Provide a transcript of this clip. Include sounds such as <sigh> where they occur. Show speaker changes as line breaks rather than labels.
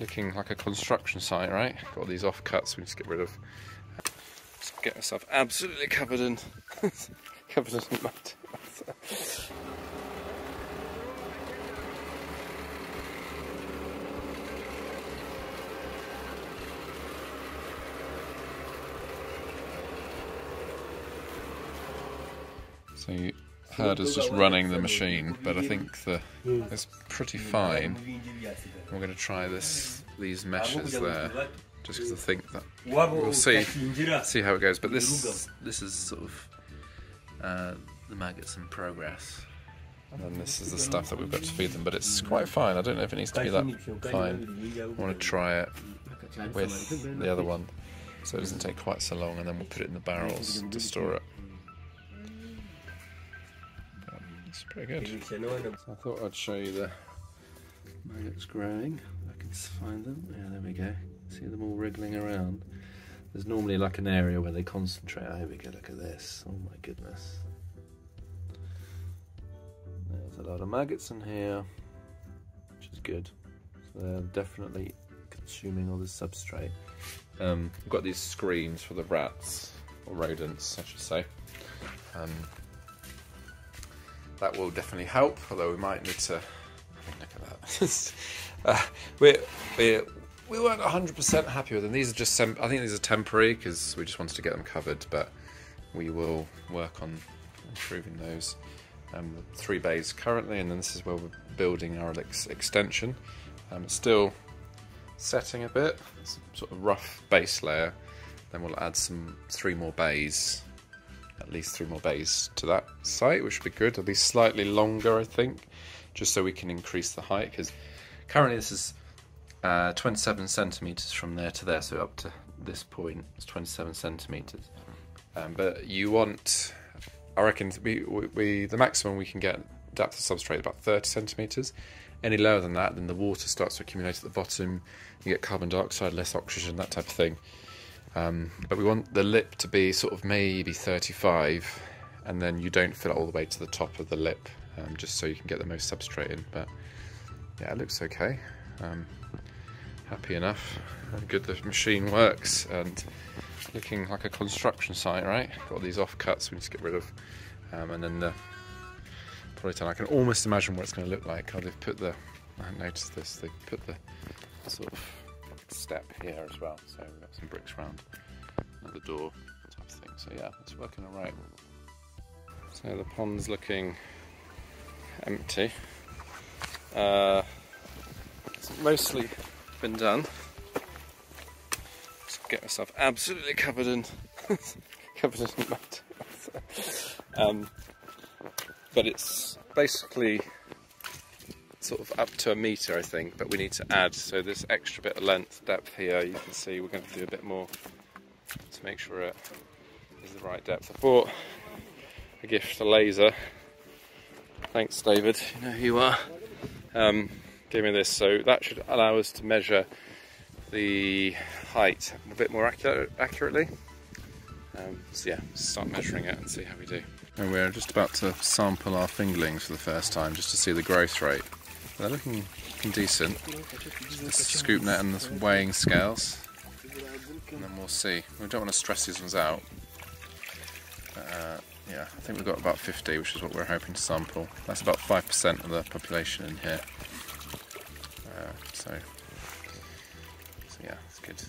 looking like a construction site, right? Got all these offcuts we to get rid of. Just get myself absolutely covered in <laughs> covered in mud. <laughs> So heard us just running the machine, but I think the it's pretty fine. We're going to try this these meshes there, just because I think that we'll see see how it goes. But this this is sort of uh, the maggots in progress, and then this is the stuff that we've got to feed them. But it's quite fine. I don't know if it needs to be that fine. I want to try it with the other one, so it doesn't take quite so long, and then we'll put it in the barrels to store it. It's pretty good. So I thought I'd show you the maggots growing. I can find them. Yeah, there we go. See them all wriggling around. There's normally like an area where they concentrate. Oh, here we go. Look at this. Oh my goodness. There's a lot of maggots in here, which is good. So they're definitely consuming all the substrate. Um, we've got these screens for the rats or rodents, I should say. Um, that will definitely help. Although we might need to look at that. <laughs> uh, we we we weren't hundred percent happy with them. These are just I think these are temporary because we just wanted to get them covered, but we will work on improving those. Um, three bays currently, and then this is where we're building our ex extension. Um, it's still setting a bit, it's a sort of rough base layer. Then we'll add some three more bays at least three more bays to that site, which would be good. It'll be slightly longer, I think, just so we can increase the height. Because currently this is uh, 27 centimeters from there to there, so up to this point it's 27 centimeters. Um, but you want, I reckon, we, we the maximum we can get depth of substrate about 30 centimeters. Any lower than that, then the water starts to accumulate at the bottom. You get carbon dioxide, less oxygen, that type of thing. Um, but we want the lip to be sort of maybe 35 and then you don't fill it all the way to the top of the lip um, just so you can get the most substrate in. But yeah, it looks okay. Um, happy enough. Good the machine works and looking like a construction site, right? Got these offcuts we need to get rid of. Um, and then the polytunnel. I can almost imagine what it's going to look like. They've put the, I noticed this, they've put the sort of step here as well. So we've got some bricks around another door type of thing. So yeah, it's working alright. So the pond's looking empty. Uh, it's mostly been done. Just get myself absolutely covered in <laughs> covered in mud. <laughs> um, but it's basically sort of up to a metre I think, but we need to add, so this extra bit of length, depth here, you can see we're going to do a bit more to make sure it is the right depth. I bought a gift to laser. Thanks David, you know who you are. Um, gave me this, so that should allow us to measure the height a bit more accurate, accurately. Um, so yeah, start measuring it and see how we do. And we're just about to sample our fingerlings for the first time just to see the growth rate. They're looking, decent. The scoop net and the weighing scales. And then we'll see. We don't want to stress these ones out. Uh, yeah, I think we've got about 50, which is what we're hoping to sample. That's about 5% of the population in here. Uh, so, so yeah, it's good.